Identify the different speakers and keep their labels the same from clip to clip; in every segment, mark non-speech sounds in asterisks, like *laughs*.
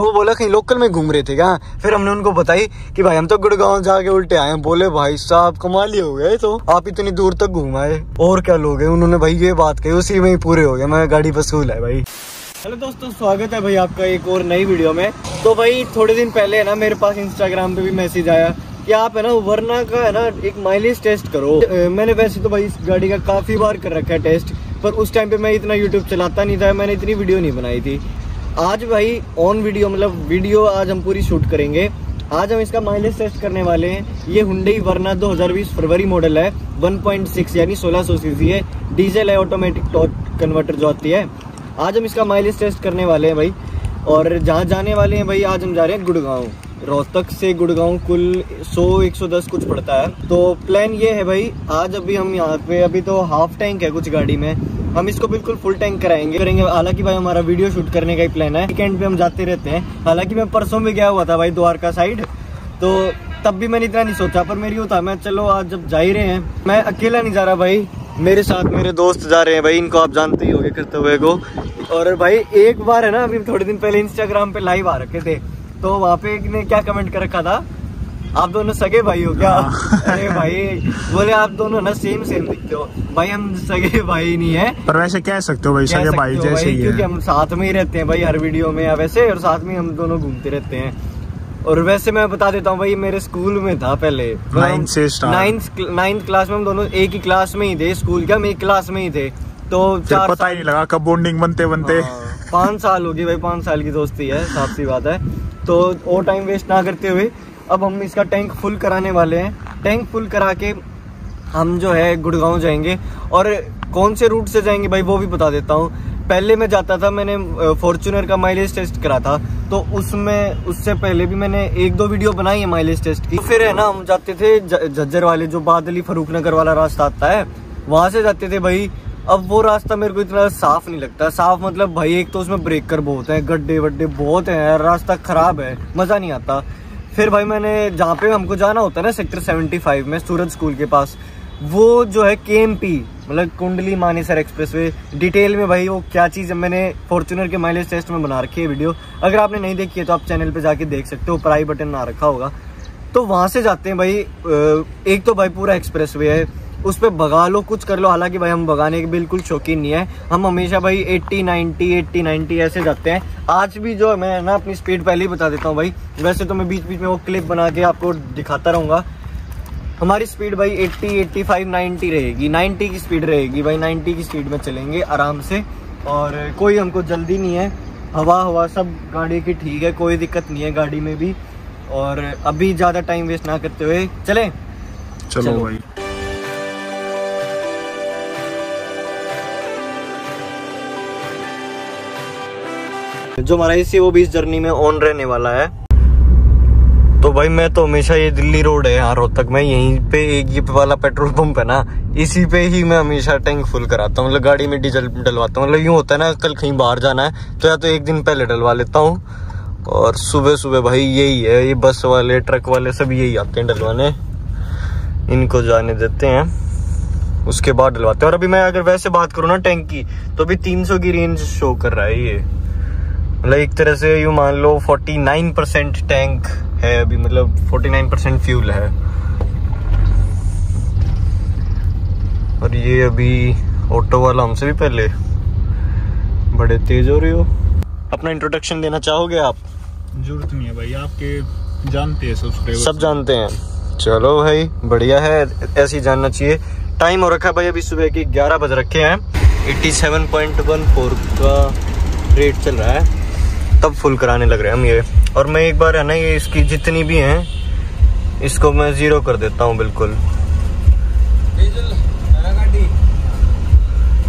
Speaker 1: वो बोला कहीं लोकल में घूम रहे थे क्या? फिर हमने उनको बताई कि भाई, हम तो गुड़गांव जाके उल्टे आए बोले, भाई साहब, कमाल ही हो गए तो। आप इतनी दूर तक घूम आए। और क्या लोग हैं? उन्होंने भाई ये बात कही, उसी में ही पूरे हो गए। मैं गाड़ी वसूल है भाई। हेलो दोस्तों, स्वागत है भाई आपका एक और नई वीडियो में। तो भाई, थोड़े दिन पहले है ना, मेरे पास इंस्टाग्राम पे भी मैसेज आया कि आप है ना, वरना का है ना, एक माइलेज टेस्ट करो। मैंने वैसे तो भाई इस गाड़ी का काफ़ी बार कर रखा है टेस्ट पर उस टाइम पे मैं इतना यूट्यूब चलाता नहीं था, मैंने इतनी वीडियो नहीं बनाई थी। आज भाई ऑन वीडियो मतलब वीडियो आज हम पूरी शूट करेंगे। आज हम इसका माइलेज टेस्ट करने वाले हैं। ये हुंडई वरना 2020 फरवरी मॉडल है। 1.6 यानी 1600 सीसी है। डीजल है ऑटोमेटिक टॉर्क कन्वर्टर जो आती है। आज हम इसका माइलेज टेस्ट करने वाले हैं भाई। और जहाँ जाने वाले हैं भाई, आज हम जा रहे हैं गुड़गांव। रोहतक से गुड़गांव कुल 100 110 कुछ पड़ता है। तो प्लान ये है भाई, आज अभी हम यहाँ पे, अभी तो हाफ़ टैंक है कुछ गाड़ी में। हम इसको बिल्कुल फुल टैंक कराएँगे। करेंगे, हालाँकि भाई हमारा वीडियो शूट करने का ही प्लान है। वीकेंड पे हम जाते रहते हैं। हालाँकि मैं परसों भी गया हुआ था भाई द्वारका साइड तो तब भी मैंने इतना नहीं सोचा, पर मेरी होता मैं चलो आज जब जा ही रहे हैं। मैं अकेला नहीं जा रहा भाई, मेरे साथ मेरे दोस्त जा रहे हैं भाई, इनको आप जानते ही होगे करते हुए को। और भाई एक बार है ना, अभी थोड़े दिन पहले इंस्टाग्राम पे लाइव आ रखे थे तो वहाँ पे एक ने क्या कमेंट कर रखा था? आप दोनों सगे भाई हो क्या?
Speaker 2: हाँ।
Speaker 1: अरे भाई बोले आप दोनों ना सेम सेम दिखते हो। भाई हम सगे भाई नहीं है।
Speaker 2: पर वैसे कह सकते हो भाई सगे भाई जैसे ही
Speaker 1: क्योंकि हम साथ में ही रहते हैं भाई हर वीडियो में या वैसे और साथ में हम दोनों घूमते रहते हैं। और वैसे मैं बता देता हूँ भाई मेरे स्कूल में था पहले। नाइन्थ नाइन्थ क्लास में हम दोनों एक ही क्लास में ही थे। स्कूल के हम एक क्लास में ही थे। तो चार
Speaker 2: पता ही नहीं लगा कब बॉन्डिंग बनते बनते।
Speaker 1: हाँ, पाँच साल होगी भाई पाँच साल की दोस्ती है साफ़ सी बात है। तो और टाइम वेस्ट ना करते हुए अब हम इसका टैंक फुल कराने वाले हैं। टैंक फुल करा के हम जो है गुड़गांव जाएँगे। और कौन से रूट से जाएँगे भाई, वो भी बता देता हूँ। पहले मैं जाता था, मैंने फॉर्चुनर का माइलेज टेस्ट करा था। तो उसमें, उससे पहले भी मैंने एक दो वीडियो बनाई है माइलेज टेस्ट की। फिर है ना, हम जाते थे झज्जर वाले, जो बादली फरूक नगर वाला रास्ता आता है, वहाँ से जाते थे भाई। अब वो रास्ता मेरे को इतना साफ़ नहीं लगता। साफ़ मतलब भाई, एक तो उसमें ब्रेकर बहुत है, गड्ढे वड्डे बहुत हैं रास्ता खराब है, मज़ा नहीं आता। फिर भाई मैंने जहाँ पे हमको जाना होता है ना सेक्टर 75 में, सूरज स्कूल के पास, वो जो है के मतलब Kundli Manesar express way detail में भाई वो क्या चीज़ है, मैंने फॉर्चुनर के माइलेज टेस्ट में बना रखी है वीडियो। अगर आपने नहीं देखी है तो आप चैनल पे जाके देख सकते हो, ऊपर आई बटन ना रखा होगा। तो वहाँ से जाते हैं भाई एक तो भाई पूरा एक्सप्रेस है उस पर भगा लो कुछ कर लो। हालाँकि भाई हम भगाने के बिल्कुल शौकीन नहीं है। हम हमेशा भाई 80 90 80 90 ऐसे जाते हैं। आज भी जो है मैं ना अपनी स्पीड पहले ही बता देता हूँ भाई। वैसे तो मैं बीच बीच में वो क्लिप बना के आपको दिखाता रहूँगा। हमारी स्पीड भाई 80 85 90 रहेगी। 90 की स्पीड रहेगी भाई। 90 की स्पीड में चलेंगे आराम से। और कोई हमको जल्दी नहीं है। हवा हवा सब गाड़ी की ठीक है। कोई दिक्कत नहीं है गाड़ी में भी। और अभी ज़्यादा टाइम वेस्ट ना करते हुए चलें?
Speaker 2: चलो,
Speaker 1: चलो।
Speaker 2: भाई।
Speaker 1: जो हमारा इसी वो भी इस जर्नी में ऑन रहने वाला है। तो भाई, मैं तो हमेशा ये दिल्ली रोड है यहाँ रोहतक में। यहीं पे एक ये वाला पेट्रोल पंप है ना, इसी पे ही मैं हमेशा टैंक फुल कराता हूँ। मतलब गाड़ी में डीजल डलवाता हूँ। मतलब यूँ होता है ना, कल कहीं बाहर जाना है तो या तो एक दिन पहले डलवा लेता हूँ। और सुबह सुबह भाई, यही है। ये बस वाले ट्रक वाले सब यही आते हैं डलवाने। इनको जाने देते हैं। उसके बाद डलवाते हैं। और अभी मैं अगर वैसे बात करूँ ना टैंक की तो अभी 300 की रेंज शो कर रहा है ये। मतलब एक तरह से यूँ मान लो 49 परसेंट टैंक है अभी मतलब 49 परसेंट फ्यूल है। और ये अभी ऑटो वाला हमसे भी पहले। बड़े तेज हो रही हो। अपना इंट्रोडक्शन देना चाहोगे आप?
Speaker 2: ज़रूरत नहीं है भाई आपके जानते हैं सब्सक्राइबर
Speaker 1: सब जानते हैं। चलो भाई बढ़िया है ऐसे ही जानना चाहिए। टाइम हो रखा है भाई अभी सुबह के 11 बज रखे हैं। 87.14 का रेट चल रहा है। तब फुल कराने लग रहे हैं हम ये। और मैं एक बार है ना, ये इसकी जितनी भी हैं, इसको मैं ज़ीरो कर देता हूँ बिल्कुल।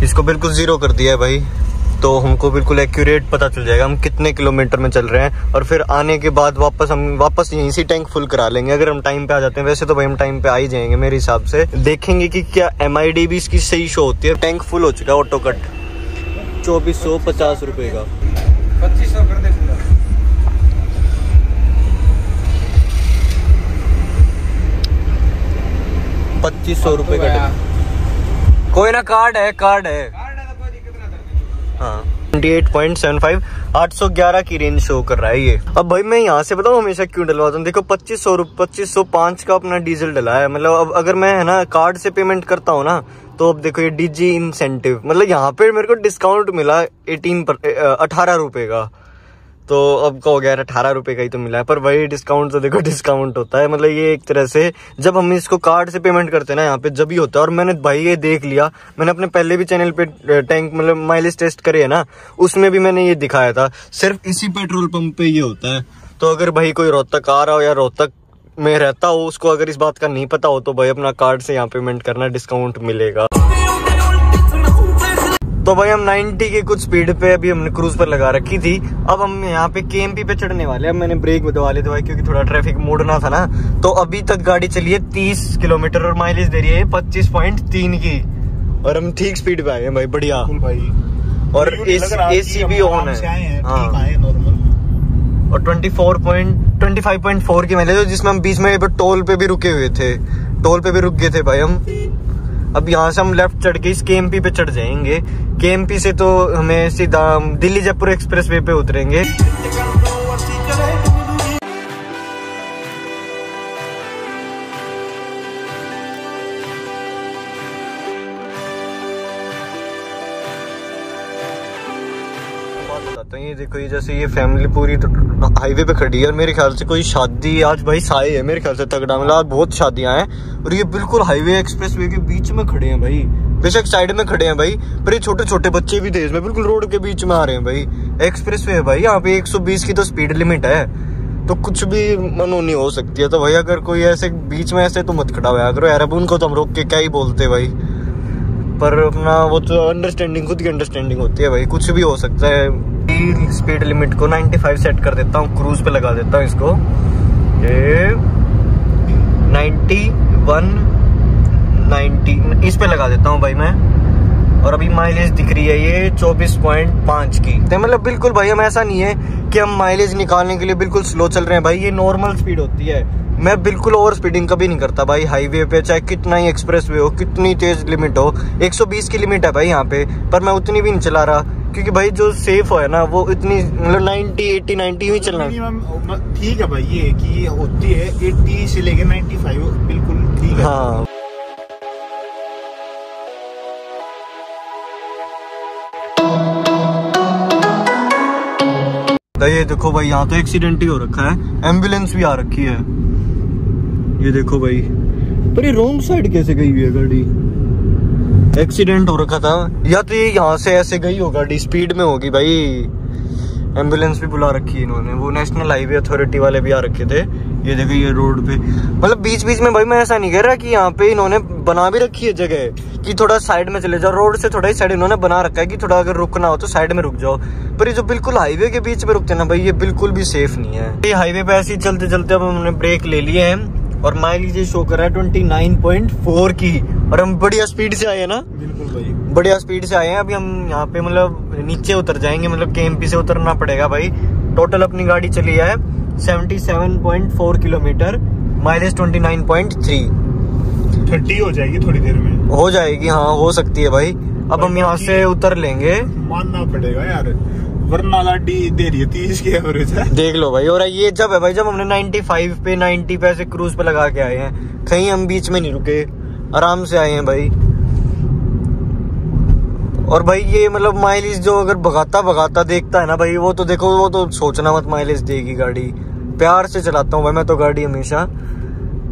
Speaker 1: इसको बिल्कुल ज़ीरो कर दिया है भाई। तो हमको बिल्कुल एक्यूरेट पता चल जाएगा हम कितने किलोमीटर में चल रहे हैं। और फिर आने के बाद वापस हम, वापस यहीं से टैंक फुल करा लेंगे। अगर हम टाइम पे आ जाते हैं, वैसे तो भाई हम टाइम पे आ ही जाएँगे मेरे हिसाब से। देखेंगे कि क्या एम भी इसकी सही शो होती है। टैंक फुल हो चुका है ऑटो कट चौबीस सौ पचास रुपये का।
Speaker 3: पच्चीस सौ कर दे पूरा।
Speaker 1: पच्चीस सौ रुपये का कोई ना कार्ड है कार्ड है।
Speaker 3: कार्ड है तो कोई दिक्कत ना
Speaker 1: हाँ। 28.75 811 की रेंज शो कर रहा है ये। अब भाई मैं यहाँ से बताऊँ, हमेशा क्यों डलवाता हूँ देखो, पच्चीस सौ पच्चीस सौ का अपना डीजल डला है। मतलब अब अगर मैं, है ना कार्ड से पेमेंट करता हूँ ना तो अब देखो ये डीजी इंसेंटिव मतलब यहाँ पे मेरे को डिस्काउंट मिला एटीन पर अठारह रुपए का। तो अब का हो गया अठारह रुपए का ही तो मिला है, पर वही डिस्काउंट तो देखो डिस्काउंट होता है। मतलब ये एक तरह से, जब हम इसको कार्ड से पेमेंट करते हैं ना यहाँ पे, जब ही होता है, और मैंने भाई ये देख लिया, मैंने अपने पहले भी चैनल पे टैंक मतलब माइलेज टेस्ट करे है ना, उसमें भी मैंने ये दिखाया था। सिर्फ़ इसी पेट्रोल पंप पे ये होता है। तो अगर भाई कोई रोहतक आ रहा हो या रोहतक में रहता हो, उसको अगर इस बात का नहीं पता हो तो भाई अपना कार्ड से यहाँ पेमेंट करना डिस्काउंट मिलेगा। तो भाई हम 90 के कुछ स्पीड पे अभी हमने क्रूज पर लगा रखी थी। अब हम यहाँ पे के पे चढ़ने वाले अब मैंने ब्रेक बदवा लिए थे भाई क्योंकि थोड़ा ट्रैफ़िक मोड़ना था ना। तो अभी तक गाड़ी चली है तीस किलोमीटर और माइलेज दे रही है पच्चीस पॉइंट तीन की। और हम ठीक स्पीड पे आए हैं भाई बढ़िया।
Speaker 2: भाई।
Speaker 1: और ए सी भी ऑन है। हाँ और twenty four point twenty five point four की माइलेज जिसमें हम बीच में टोल पे भी रुके हुए थे। टोल पे भी रुक गए थे भाई हम। अब यहाँ से हम लेफ़्ट चढ़ के इस के पे चढ़ जाएँगे। के से तो हमें सीधा दिल्ली जयपुर एक्सप्रेस वे पे उतरेंगे। ये जैसे ये फैमिली पूरी हाईवे पे खड़ी है और मेरे ख्याल से कोई शादी आज भाई साए है, मेरे ख्याल से तगड़ा। मिला आज बहुत शादियाँ हैं और ये बिल्कुल हाईवे एक्सप्रेस वे के बीच में खड़े हैं भाई। बेशक साइड में खड़े हैं भाई, पर ये छोटे छोटे बच्चे भी थे इसमें। बिल्कुल रोड के बीच में आ रहे हैं भाई। एक्सप्रेस वे है भाई, यहाँ पे 120 की तो स्पीड लिमिट है। तो कुछ भी मनोनी हो सकती है। तो भाई अगर कोई ऐसे बीच में ऐसे तो मत खड़ा हुआ करो यार। अब उनको तो हम रोक के क्या ही बोलते भाई। पर अपना वो तो अंडरस्टैंडिंग खुद की अंडरस्टैंडिंग होती है भाई। कुछ भी हो सकता है। स्पीड लिमिट को 95 सेट कर देता हूँ क्रूज पे लगा देता हूँ इसको। ये 91 90 इस पे लगा देता हूँ भाई मैं। और अभी माइलेज दिख रही है ये 24.5 की। तो मतलब बिल्कुल भाई, हम ऐसा नहीं है कि हम माइलेज निकालने के लिए बिल्कुल स्लो चल रहे हैं भाई। ये नॉर्मल स्पीड होती है। मैं बिल्कुल ओवर स्पीडिंग कभी नहीं करता भाई। हाईवे पे चाहे कितना ही एक्सप्रेस वे हो, कितनी तेज लिमिट हो 120 की लिमिट है भाई यहाँ पे। पर मैं उतनी भी नहीं चला रहा। क्योंकि भाई जो सेफ़ है ना वो इतनी मतलब 90 80 90 ही चलना
Speaker 2: ठीक है भाई ये कि होती है 80 से लेके 95 बिल्कुल ठीक है। हाँ।
Speaker 1: ये देखो भाई यहाँ तो एक्सीडेंट ही हो रखा है एंबुलेंस भी आ रखी है। ये देखो भाई पर ये रोंग साइड कैसे गई हुई है गाड़ी? एक्सीडेंट हो रखा था। या तो ये यहाँ से ऐसे गई हो गाड़ी स्पीड में होगी भाई। एंबुलेंस भी बुला रखी है इन्होंने। वो नेशनल हाईवे अथॉरिटी वाले भी आ रखे थे। ये देखो, ये रोड पे। मतलब बीच बीच में भाई मैं ऐसा नहीं कह रहा कि यहाँ पे इन्होंने बना भी रखी है जगह, कि थोड़ा साइड में चले जाओ। रोड से थोड़ा ही साइड इन्होंने बना रखा है कि थोड़ा अगर रुकना हो तो साइड में रुक जाओ। पर ये जो बिल्कुल हाईवे के बीच में रुकते ना भाई, ये बिल्कुल भी सेफ़ नहीं है। ये हाईवे पे ऐसे ही चलते चलते अब हमने ब्रेक ले लिए हैं, और माइलेज ये शो कर रहा है ट्वेंटी की। और हम बढ़िया स्पीड से आए हैं ना?
Speaker 2: बिल्कुल भाई।
Speaker 1: बढ़िया स्पीड से आए हैं। अभी हम यहाँ पे मतलब नीचे उतर जाएँगे मतलब के से उतरना पड़ेगा भाई। टोटल अपनी गाड़ी चली है seventy seven point four kilometre mileage twenty nine point three
Speaker 2: thirty हो जाएगी थोड़ी देर में।
Speaker 1: हो जाएगी हाँ हो सकती है भाई। अब हम यहाँ से उतर लेंगे।
Speaker 2: मानना पड़ेगा यार। वरना लाडी दे रही है तीस की एवरेज है।
Speaker 1: देख लो भाई और ये जब है भाई जब हमने 95 पे 90 पे ऐसे क्रूज पे लगा के आए हैं कहीं हम बीच में नहीं रुके। आराम से आए हैं भाई। और भाई ये मतलब माइलेज जो अगर भगाता भगाता देखता है ना भाई, वो तो देखो, वो तो सोचना मत माइलेज देगी गाड़ी। प्यार से चलाता हूँ भाई मैं तो गाड़ी हमेशा।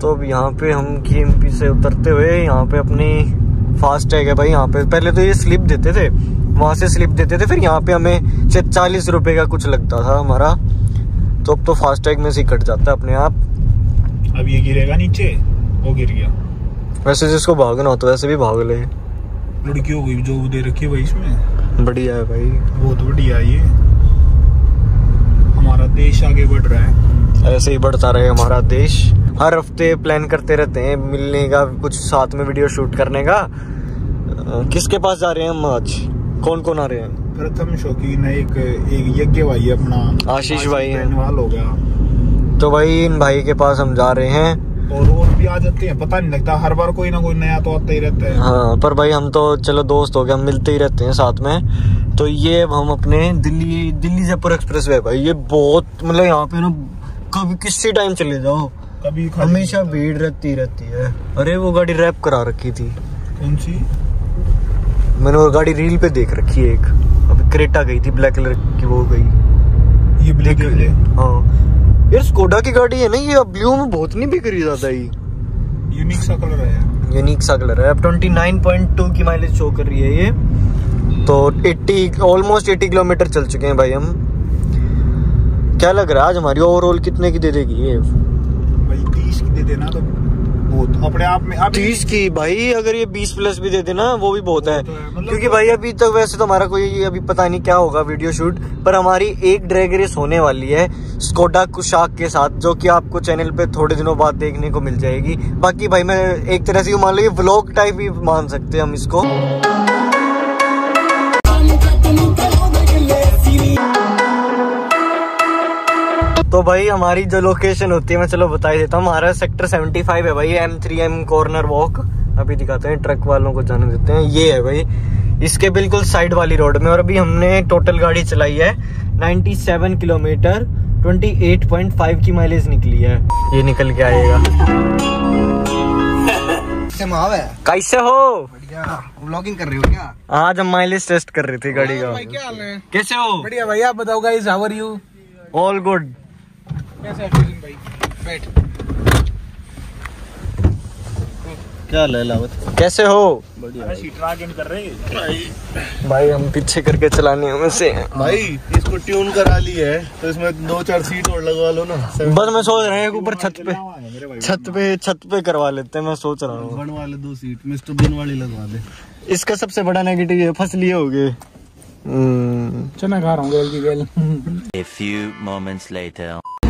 Speaker 1: तो अब यहाँ पे हम के से उतरते हुए यहाँ पे अपनी फास्ट टैग है भाई, यहाँ पे। पहले तो ये स्लिप देते थे, वहाँ से स्लिप देते थे, फिर यहाँ पे हमें चालीस रुपए का कुछ लगता था हमारा। तो अब तो फास्टैग में से कट जाता है अपने आप।
Speaker 2: अब ये गिरेगा नीचे, वो गिर गया।
Speaker 1: वैसे जिसको भागना हो तो वैसे भी भाग ले।
Speaker 2: लड़की हो गई जो दे रखी है भाई इसमें।
Speaker 1: बढ़िया है भाई।
Speaker 2: बहुत बढ़िया ये। हमारा देश आगे बढ़ रहा है।
Speaker 1: ऐसे ही बढ़ता रहे हमारा देश। हर हफ़्ते प्लान करते रहते हैं मिलने का कुछ साथ में वीडियो शूट करने का। किसके पास जा रहे हैं हम आज? कौन कौन आ रहे हैं?
Speaker 2: प्रथम शौकीन है एक एक यज्ञ भाई अपना।
Speaker 1: आशीष भाई है।
Speaker 2: हो गया।
Speaker 1: तो भाई इन भाई के पास हम जा रहे हैं।
Speaker 2: और भी आ जाते हैं पता नहीं लगता हर बार कोई ना कोई नया तो आता ही रहता है।
Speaker 1: हाँ पर भाई हम तो चलो दोस्त हो गए हम मिलते ही रहते हैं साथ में। तो ये हम अपने दिल्ली दिल्ली जयपुर एक्सप्रेस वे भाई ये बहुत मतलब यहाँ पे ना कभी किसी टाइम चले जाओ।
Speaker 2: कभी
Speaker 1: हमेशा भीड़ रहती रहती है। अरे वो गाड़ी रैप करा रखी थी।
Speaker 2: कौन सी?
Speaker 1: मैंने वो गाड़ी रील पे देख रखी है एक। अभी क्रेटा गई थी ब्लैक कलर की वो गई।
Speaker 2: ये ब्लैक
Speaker 1: हाँ। यार स्कोडा की गाड़ी है ना ये ब्लू में बहुत नहीं बिक रही ज़्यादा ही
Speaker 2: यूनिक सा कलर है
Speaker 1: यूनिक सा कलर है। अब 29.2 की माइलेज शो कर रही है ये। तो 80 ऑलमोस्ट 80 किलोमीटर चल चुके हैं भाई हम। क्या लग रहा है आज हमारी ओवरऑल कितने की दे देगी ये?
Speaker 2: भाई तीस की दे देना तो बहुत अपने आप में अभी
Speaker 1: तीस की भाई अगर ये बीस प्लस भी दे देना वो भी बहुत है।
Speaker 2: तो है, मतलब-
Speaker 1: क्योंकि भाई अभी तक वैसे तो हमारा कोई अभी पता नहीं क्या होगा वीडियो शूट पर हमारी एक ड्रैग रेस होने वाली है स्कोडा कुशाक के साथ जो कि आपको चैनल पे थोड़े दिनों बाद देखने को मिल जाएगी। बाकी भाई मैं एक तरह से यूँ मान लो ये व्लॉग टाइप ही मान सकते हैं हम इसको। भाई हमारी जो लोकेशन होती है मैं चलो बता ही देता हूँ हमारा सेक्टर 75 है भाई M three M corner walk अभी दिखाते हैं ट्रक वालों को जाने देते हैं ये है भाई। इसके बिल्कुल साइड वाली रोड में और अभी हमने टोटल गाड़ी चलाई है 97 किलोमीटर 28.5 की माइलेज निकली है। ये निकल के आएगा। कैसे हो?
Speaker 3: व्लॉगिंग कर रहे हो क्या?
Speaker 1: आज हम माइलेज टेस्ट कर रहे थे गाड़ी का।
Speaker 3: है?
Speaker 1: कैसे हो?
Speaker 3: बढ़िया भाई आप बताओ guys how are you
Speaker 1: all good
Speaker 3: है भाई बैठ।
Speaker 1: क्या ले लावत कैसे हो?
Speaker 2: आगे कर रहे हैं।
Speaker 1: भाई। हम पीछे करके चलाने में से
Speaker 4: भाई इसको ट्यून करा ली है तो इसमें दो चार सीट और लगवा लो ना।
Speaker 1: बस मैं सोच रहा हूँ ऊपर छत पे छत पे छत पे करवा लेते हैं मैं सोच रहा हूँ।
Speaker 4: वन वाले दो सीट मिस्टर बिन वाली लगवा दे।
Speaker 1: इसका सबसे बड़ा नेगेटिव ये फंस लिए होगे। हम्म,
Speaker 3: चना खा रहा हूँ गेल की गेल।
Speaker 5: A few moments later.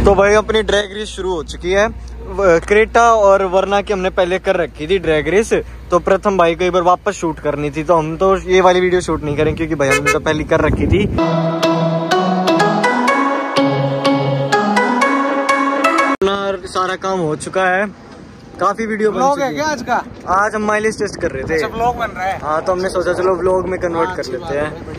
Speaker 1: तो भाई अपनी ड्रैग रेस शुरू हो चुकी है। क्रेटा और वरना की हमने पहले कर रखी थी ड्रैग रेस तो प्रथम भाई को एक बार वापस शूट करनी थी तो हम तो ये वाली वीडियो शूट नहीं करें क्योंकि भाई हमने तो पहले कर रखी थी। सारा काम हो चुका है। काफ़ी वीडियो बन
Speaker 3: व्लॉग है क्या आज का?
Speaker 1: आज हम माइलेज टेस्ट कर रहे थे।
Speaker 3: अच्छा व्लॉग बन रहा है।
Speaker 1: हाँ तो हमने सोचा चलो ब्लॉग में कन्वर्ट कर लेते हैं।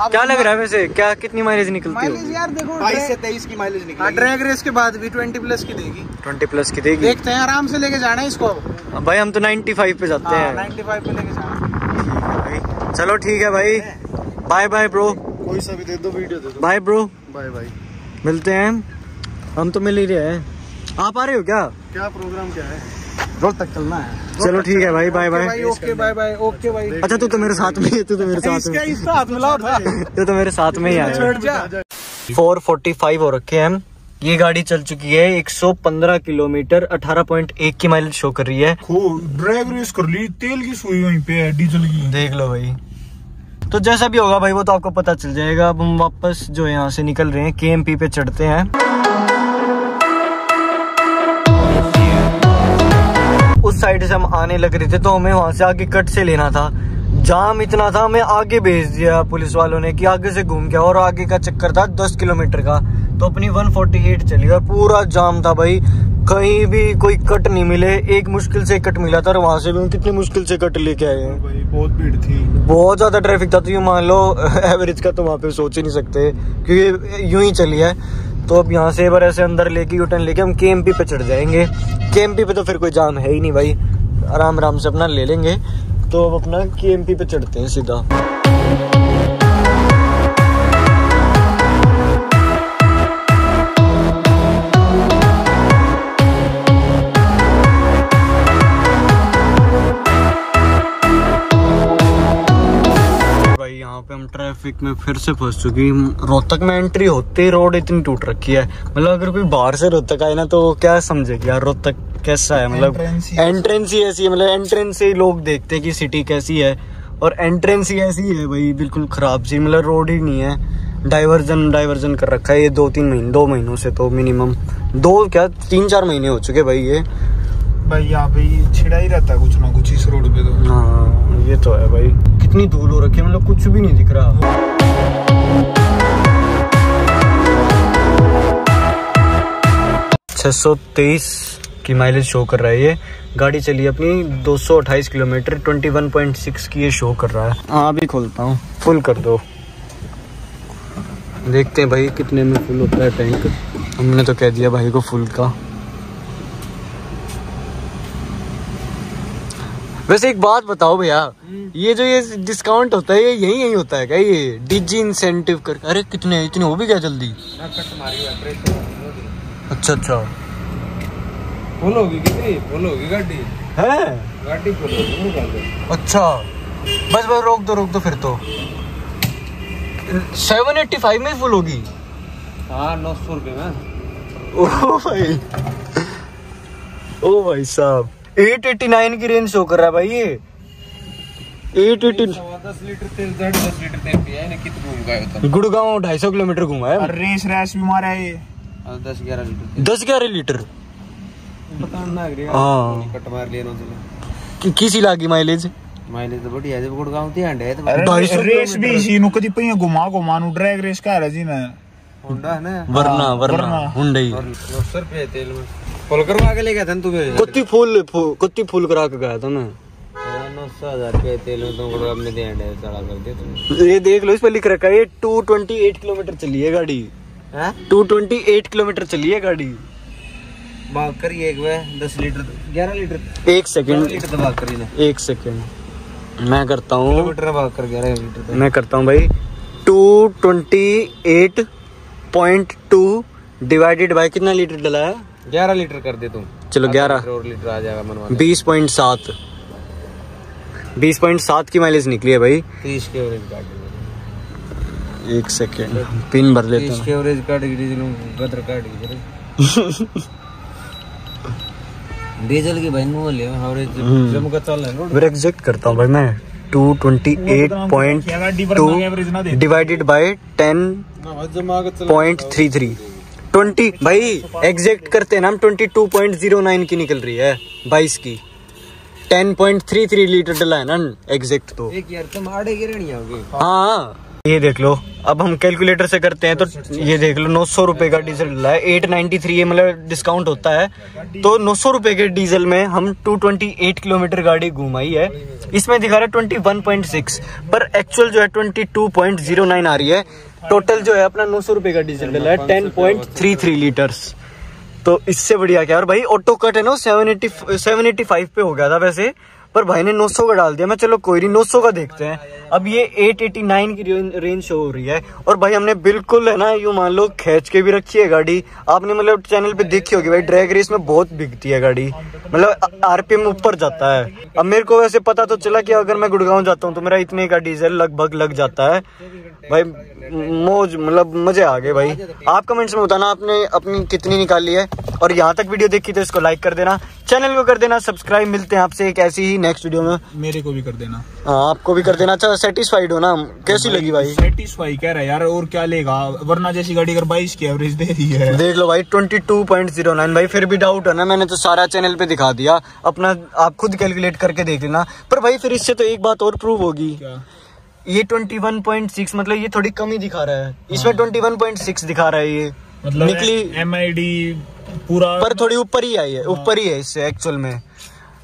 Speaker 1: क्या लग रहा है वैसे? क्या कितनी माइलेज निकलती है
Speaker 3: यार देखो
Speaker 2: बाईस से तेईस की माइलेज
Speaker 3: हाँ,
Speaker 2: निकली
Speaker 3: ड्रैग रेस के बाद भी 20 प्लस की देगी।
Speaker 1: ट्वेंटी प्लस की देगी?
Speaker 3: देखते हैं आराम से लेके जाना है इसको
Speaker 1: भाई हम तो 95 पे जाते
Speaker 3: हाँ,
Speaker 1: हैं।
Speaker 3: 95 पे लेके जाना।
Speaker 1: चलो ठीक है भाई। बाय बाय ब्रो
Speaker 4: कोई सा भी दे दो वीडियो दे दो।
Speaker 1: बाय ब्रो
Speaker 4: बाय बाय
Speaker 1: मिलते हैं। हम तो मिल ही रहे हैं। आप आ रहे हो क्या?
Speaker 4: क्या प्रोग्राम क्या है?
Speaker 3: रोड तक चलना है।
Speaker 1: चलो ठीक है भाई bye bye
Speaker 3: okay bye bye okay भाई।
Speaker 1: अच्छा तू तो मेरे साथ में तू तो मेरे साथ में।
Speaker 3: इसका हाथ मिलाओ
Speaker 1: तू तो मेरे साथ में ही आया।
Speaker 3: छोड़ जा।
Speaker 1: 445 हो रखे हैं ये गाड़ी चल चुकी है 115 किलोमीटर 18.1 की माइलेज शो कर रही है।
Speaker 2: ड्रैग रेस कर ली तेल की सुई वहीं पे है डीजल की।
Speaker 1: देख लो भाई। तो जैसा भी होगा भाई वो तो आपको पता चल जाएगा। अब हम वापस जो यहाँ से निकल रहे हैं के पे चढ़ते हैं। साइड से हम आने लग रहे थे तो हमें वहाँ से आगे कट से लेना था। जाम इतना था हमें आगे भेज दिया पुलिस वालों ने कि आगे से घूम गया और आगे का चक्कर था 10 किलोमीटर का। तो अपनी 148 चली और पूरा जाम था भाई। कहीं भी कोई कट नहीं मिले एक मुश्किल से कट मिला था और वहाँ से भी हम कितनी मुश्किल से कट लेके आए हैं।
Speaker 2: भाई बहुत भीड़ थी।
Speaker 1: बहुत ज़्यादा ट्रैफ़िक था तो यूँ मान लो *laughs* एवरेज का तो वहाँ पे सोच ही नहीं सकते क्योंकि यूँ ही चली है। तो अब यहाँ से बार ऐसे अंदर लेके यूटर्न लेके हम के पे चढ़ जाएँगे। के पे तो फिर कोई जाम है ही नहीं भाई। आराम आराम से अपना ले लेंगे। तो अब अपना के पे चढ़ते हैं सीधा। ट्रैफ़िक में फिर से फंस चुकी रोहतक में एंट्री होते ही रोड इतनी टूट रखी है। मतलब अगर कोई बाहर से रोहतक आए ना तो क्या समझेगी यार रोहतक कैसा है? मतलब एंट्रेंस ही ऐसी। है मतलब एंट्रेंस से ही लोग देखते हैं कि सिटी कैसी है। और एंट्रेंस ही ऐसी है भाई बिल्कुल खराब सी मतलब रोड ही नहीं है। डाइवर्जन डाइवर्जन कर रखा है ये दो तीन महीने दो महीनों से तो मिनिमम दो क्या तीन चार महीने हो चुके भाई ये।
Speaker 2: भाई यहाँ पे छिड़ा ही रहता है कुछ ना कुछ इस रोड पे तो।
Speaker 1: हाँ ये तो है भाई। कितनी धूल हो रखी है मतलब कुछ भी नहीं दिख रहा। छह सौ तेईस की माइलेज शो कर रहा है ये। गाड़ी चली अपनी 228 किलोमीटर 21.6 की ये शो कर रहा है। हाँ अभी खोलता हूँ। फुल कर दो। देखते हैं भाई कितने में फुल होता है टैंक हमने तो कह दिया भाई को फुल का। वैसे एक बात बताओ भैया ये जो ये डिस्काउंट होता है ये यही यही होता है क्या? ये डीजी इंसेंटिव कर अरे कितने इतने हो भी गया जल्दी? अच्छा अच्छा।
Speaker 3: फुल होगी कितनी? फुल होगी गाड़ी?
Speaker 1: है?
Speaker 3: गाड़ी फुल होगी
Speaker 1: अच्छा। बस बस रोक दो रोक दो फिर तो। सेवन एट्टी फाइव में फुल होगी?
Speaker 3: हाँ नौ सौ रुपये में।
Speaker 1: ओ भाई। ओ भाई साहब। 889 की रेंज शो कर रहा है भाई ये। 880
Speaker 3: सवा दस लीटर तेल दस लीटर तेल पिया है ना कितना घूम गया होता
Speaker 1: गुड़गांव ढाई सौ किलोमीटर घुमा है।
Speaker 2: और रेस भी मारा है ये।
Speaker 3: हाँ, दस ग्यारह लीटर
Speaker 1: दस ग्यारह लीटर।
Speaker 3: हाँ। कट मार लिया
Speaker 1: किसी लागी माइलेज
Speaker 3: माइलेज तो बढ़िया है गुड़गांव थी हंडे है तो
Speaker 2: अरे
Speaker 1: ढाई सौ
Speaker 2: रेस भी इसी नु कदी पहिया घुमा घुमा नु ड्रैग रेस का है जी ना।
Speaker 3: होंडा है ना?
Speaker 1: वरना वरना
Speaker 2: वरना।
Speaker 3: फुल करवा के ले गया था ना तुम्हें?
Speaker 1: कुत्ती फूल कुत्ती फूल करा के गया था मैं ये देख लो इस पर लिख रखा है ये 228 किलोमीटर चली है गाड़ी।
Speaker 3: हाँ?
Speaker 1: 228 किलोमीटर चली है गाड़ी।
Speaker 3: बाग करी एक बार दस लीटर ग्यारह लीटर।
Speaker 1: एक सेकंड।
Speaker 3: लीटर तो बाग करी ना।
Speaker 1: एक सेकंड। मैं करता हूँ।
Speaker 3: किलोमीटर बाग कर ग्यारह लीटर
Speaker 1: मैं करता हूँ भाई। 228.2 डिवाइडेड बाय कितना लीटर डला है?
Speaker 3: ग्यारह लीटर कर दे तुम।
Speaker 1: चलो ग्यारह।
Speaker 3: लीटर आ जाएगा मनवा
Speaker 1: बीस पॉइंट सात। बीस पॉइंट सात की माइलेज निकली है भाई।
Speaker 3: तीस के एवरेज काट
Speaker 1: एक सेकेंड पिन भर लेते हैं।
Speaker 3: एवरेज काट डीजल गदर काट डीजल *laughs* की भाई नूल है एवरेज जमका चल रहा
Speaker 1: है ब्रेक करता हूँ भाई मैं। 228.2 डिवाइडेड
Speaker 3: बाय 10
Speaker 1: पॉइंट 10.33 ट्वेंटी भाई एग्जेक्ट करते हैं ना हम twenty two point zero nine की निकल रही है बाईस की। Ten point three three litre डला है ना एग्जेक्ट तो।
Speaker 3: एक यार तुम आड़े गिरे नहीं आओगे
Speaker 1: हाँ। ये देख लो, अब हम कैलकुलेटर से करते हैं तो ये देख लो, नौ सौ रुपए का डीजल डला है। एट नाइन्टी थ्री मतलब डिस्काउंट होता है। तो नौ सौ रुपए के डीजल में हम टू ट्वेंटी एट किलोमीटर गाड़ी घुमाई है। इसमें दिखा रहा है ट्वेंटी वन पॉइंट सिक्स पर एक्चुअल जो है twenty two point zero nine आ रही है। टोटल जो है अपना नौ सौ रुपए का डीजल डला है ten point three three litres तो इससे बढ़िया क्या? और भाई ऑटो कट है ना seven eighty seven eighty five पे हो गया था वैसे। पर भाई ने 900 का डाल दिया। मैं चलो कोई नहीं 900 का देखते हैं। अब ये 889 की रेंज शो हो रही है। और भाई हमने बिल्कुल है ना, यूँ मान लो खींच के भी रखी है गाड़ी। आपने मतलब चैनल पे देखी होगी भाई ड्रैग रेस में बहुत बिकती है गाड़ी। मतलब आरपीएम ऊपर जाता है। अब मेरे को वैसे पता तो चला कि अगर मैं गुड़गांव जाता हूँ तो मेरा इतने का डीजल लगभग लग जाता है। भाई, मौज मतलब मज़े आ गए भाई। आप कमेंट्स में बताना, आपने अपनी कितनी निकाली है। और यहाँ तक वीडियो देखी तो इसको लाइक कर देना। चैनल को कर देना सब्सक्राइब मिलते हैं आपसे एक ऐसी ही नेक्स्ट वीडियो में?
Speaker 2: मेरे को भी कर देना।
Speaker 1: हाँ आपको भी कर देना। अच्छा सेटिस्फाइड हो ना कैसी लगी भाई?
Speaker 2: सेटिस्फाई कह रहा है यार और क्या लेगा? वरना जैसी गाड़ी अगर बाईस की एवरेज दे रही है।
Speaker 1: देख लो भाई 22.09 भाई फिर भी डाउट है ना? मैंने तो सारा चैनल पे दिखा दिया। अपना आप खुद कैलकुलेट करके देख लेना। पर भाई फिर इससे तो एक बात और प्रूव होगी। ये 21.6 मतलब ये थोड़ी कम ही दिखा रहा है। इसमें 21.6 दिखा रहा है ये।
Speaker 2: मतलब
Speaker 1: निकली
Speaker 2: एम आई डी पूरा
Speaker 1: पर थोड़ी ऊपर ही आई है ऊपर ही है इससे एक्चुअल में।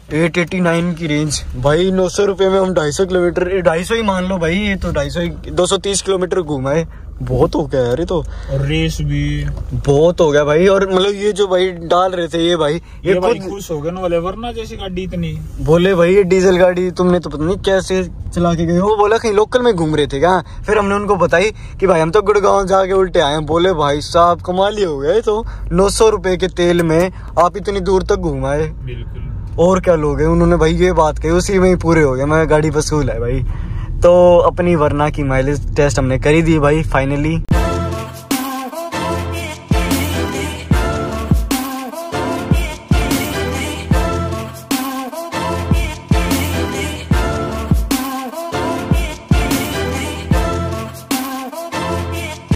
Speaker 1: 889 की रेंज भाई नौ सौ रुपये में हम ढाई सौ किलोमीटर ढाई सौ ही मान लो भाई ये तो ढाई सौ दो सौ तीस किलोमीटर घुमाए बहुत हो गया यार ये तो।
Speaker 2: और रेस भी।
Speaker 1: बहुत हो गया भाई और मतलब ये जो भाई डाल रहे थे ये भाई ये,
Speaker 2: ये भाई खुश हो गए ना वाले वरना जैसी गाड़ी इतनी
Speaker 1: बोले भाई ये डीजल गाड़ी तुमने तो पता नहीं कैसे चला के गए वो बोला कहीं लोकल में घूम रहे थे क्या? फिर हमने उनको बताई कि भाई हम तो गुड़गांव जाके उल्टे आए हैं। बोले भाई साहब कमाल ही हो गए तो। नौ सौ रुपए के तेल में आप इतनी दूर तक घुमाए
Speaker 2: बिल्कुल।
Speaker 1: और क्या लोग हैं? उन्होंने भाई ये बात कही, उसी में ही पूरे हो गए। मैं गाड़ी वसूल है भाई। तो अपनी वरना की माइलेज टेस्ट हमने करी दी भाई फाइनली